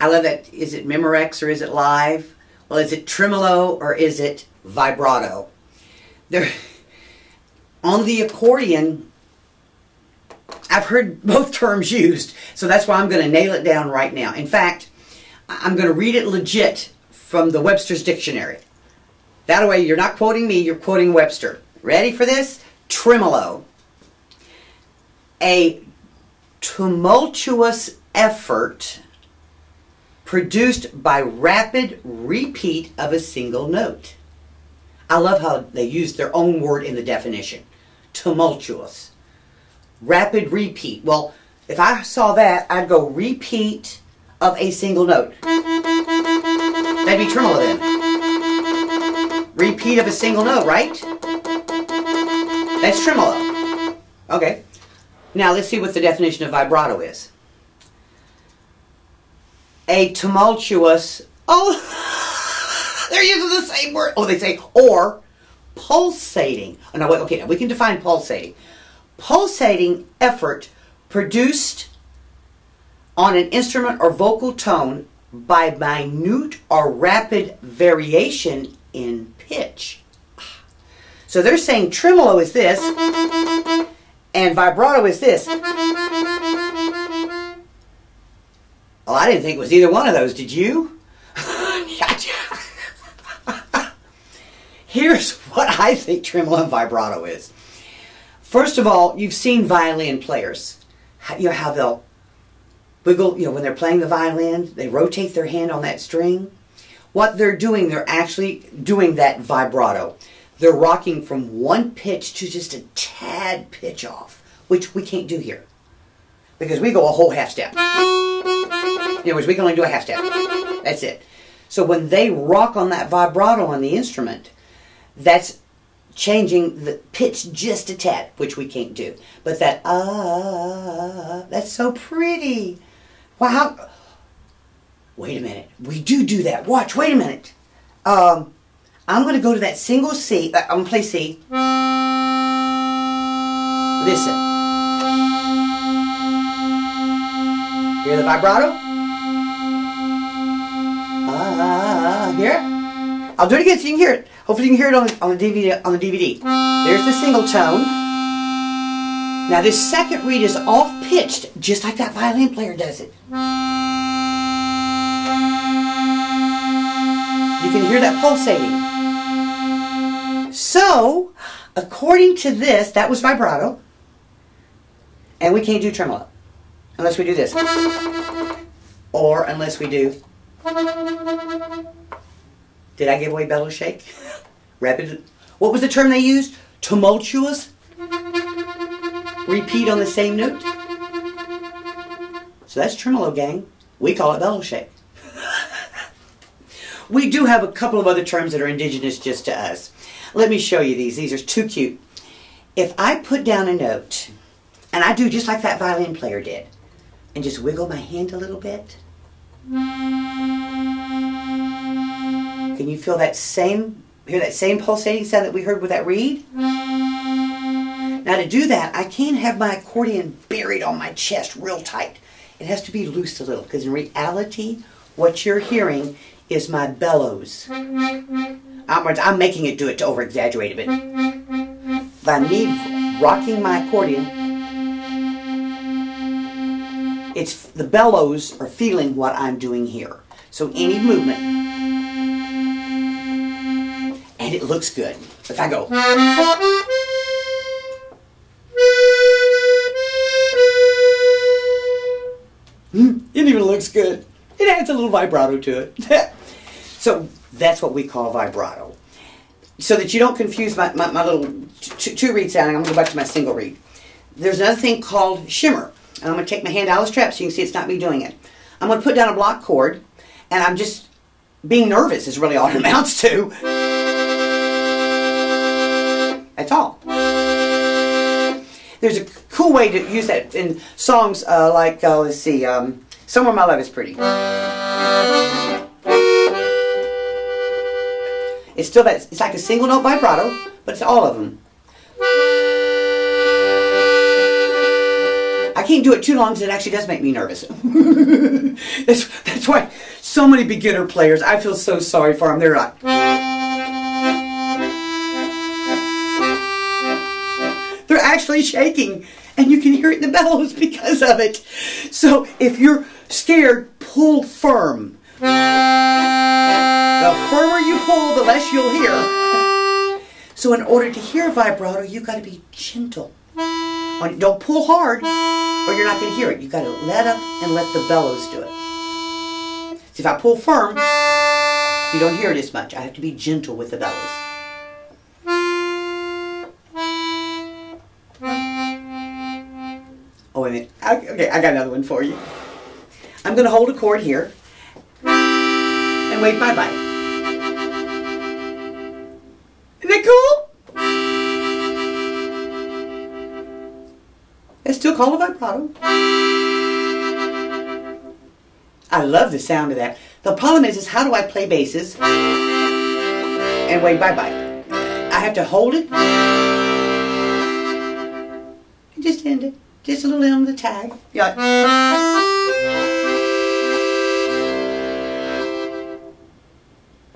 I love that. Is it Memorex or is it live? Well, is it tremolo or is it vibrato? There, on the accordion, I've heard both terms used, so that's why I'm going to nail it down right now. In fact, I'm going to read it legit from the Webster's Dictionary. That way, you're not quoting me, you're quoting Webster. Ready for this? Tremolo. A tumultuous effort produced by rapid repeat of a single note. I love how they use their own word in the definition. Tumultuous. Rapid repeat. Well, if I saw that, I'd go repeat of a single note. That'd be tremolo then. Repeat of a single note, right? That's tremolo. Okay. Now let's see what the definition of vibrato is. A tumultuous, oh, they're using the same word. Oh, they say or pulsating. Oh, no, wait, okay, now we can define pulsating. Pulsating effort produced on an instrument or vocal tone by minute or rapid variation in pitch. So they're saying tremolo is this, and vibrato is this. Oh, I didn't think it was either one of those, did you? Here's what I think tremolo and vibrato is. First of all, you've seen violin players. You know how they'll wiggle, you know, when they're playing the violin, they rotate their hand on that string. What they're doing, they're actually doing that vibrato. They're rocking from one pitch to just a tad pitch off, which we can't do here. Because we go a whole half step. In other words, we can only do a half step. That's it. So when they rock on that vibrato on the instrument, that's changing the pitch just a tad, which we can't do. But that ah, that's so pretty. Wow. Wait a minute. We do do that. Watch. Wait a minute. Um, I'm going to go to that single C. Uh, I'm going to play C. Listen. Hear the vibrato? Hear it? I'll do it again so you can hear it. Hopefully you can hear it on the, on the DVD. On the DVD. There's the single tone. Now this second reed is off pitched, just like that violin player does it. You can hear that pulsating. So, according to this, that was vibrato. And we can't do tremolo. Unless we do this. Or unless we do... Did I give away bellow shake? Rapid... What was the term they used? Tumultuous? Repeat on the same note? So that's tremolo, gang. We call it bellow shake. we do have a couple of other terms that are indigenous just to us. Let me show you these. These are too cute. If I put down a note, and I do just like that violin player did, and just wiggle my hand a little bit, Mm-hmm. can you feel that same, hear that same pulsating sound that we heard with that reed? Mm-hmm. Now to do that, I can't have my accordion buried on my chest real tight. It has to be loose a little, because in reality, what you're hearing is my bellows. Mm-hmm. I'm, I'm making it do it to over-exaggerate a bit. By me rocking my accordion, it's the bellows are feeling what I'm doing here. So any movement, and it looks good. If I go, hmm, it even looks good. It adds a little vibrato to it. so that's what we call vibrato. So that you don't confuse my, my, my little two reed sounding, I'm going to go back to my single reed. There's another thing called shimmer. And I'm going to take my hand out of the strap so you can see it's not me doing it. I'm going to put down a block chord, and I'm just being nervous is really all it amounts to. That's all. There's a cool way to use that in songs uh, like, uh, let's see, um, Somewhere My Love is Pretty. It's still that, it's like a single note vibrato, but it's all of them. I I can't do it too long because it actually does make me nervous. that's, that's why so many beginner players, I feel so sorry for them. They're like, actually shaking and you can hear it in the bellows because of it. So if you're scared, pull firm. The firmer you pull, the less you'll hear. So in order to hear vibrato, you've got to be gentle. Don't pull hard or you're not going to hear it. You've got to let up and let the bellows do it. See, if I pull firm, you don't hear it as much. I have to be gentle with the bellows. Okay, I got another one for you. I'm going to hold a chord here and wave bye-bye. Isn't that cool? It's still called a vibrato. I love the sound of that. The problem is, is how do I play basses and wave bye-bye? I have to hold it and just end it. Just a little of the tag. Yeah.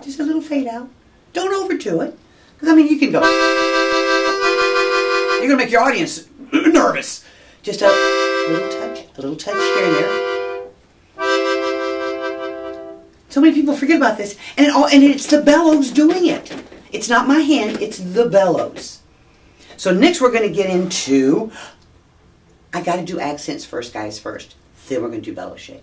Just a little fade out. Don't overdo it. Because, I mean, you can go. You're going to make your audience nervous. Just a little touch, a little touch here and there. So many people forget about this. And, it all, and it's the bellows doing it. It's not my hand, it's the bellows. So next we're going to get into, I got to do accents first, guys, first. Then we're going to do bellow shake.